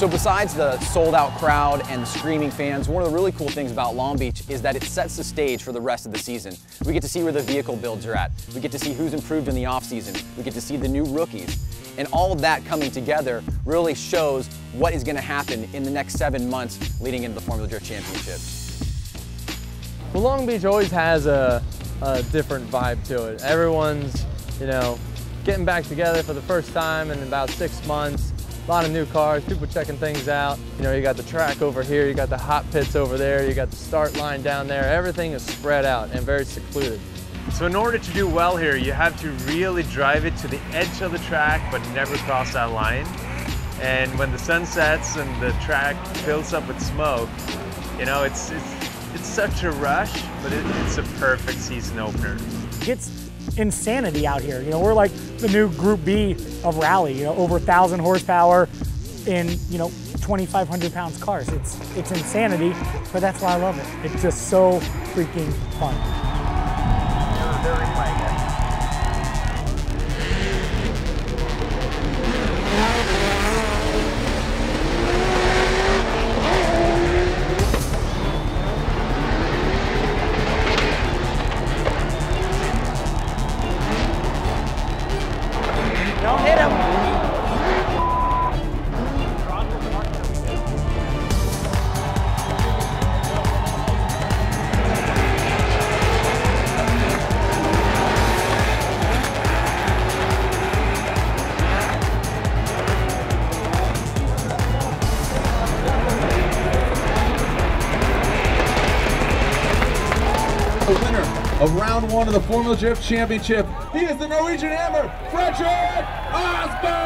So besides the sold out crowd and the screaming fans, one of the really cool things about Long Beach is that it sets the stage for the rest of the season. We get to see where the vehicle builds are at. We get to see who's improved in the offseason. We get to see the new rookies. And all of that coming together really shows what is going to happen in the next seven months leading into the Formula Drift Championship. Well, Long Beach always has a, a different vibe to it. Everyone's, you know, getting back together for the first time in about six months. A lot of new cars, people checking things out. You know, you got the track over here, you got the hot pits over there, you got the start line down there. Everything is spread out and very secluded. So in order to do well here, you have to really drive it to the edge of the track, but never cross that line. And when the sun sets and the track fills up with smoke, you know, it's, it's, it's such a rush, but it, it's a perfect season opener. It's insanity out here. You know, we're like the new Group B of rally. You know, over thousand horsepower in you know 2,500 pounds cars. It's it's insanity, but that's why I love it. It's just so freaking fun. The winner of round one of the Formula Drift Championship. He is the Norwegian Hammer, Fredric Aasbo!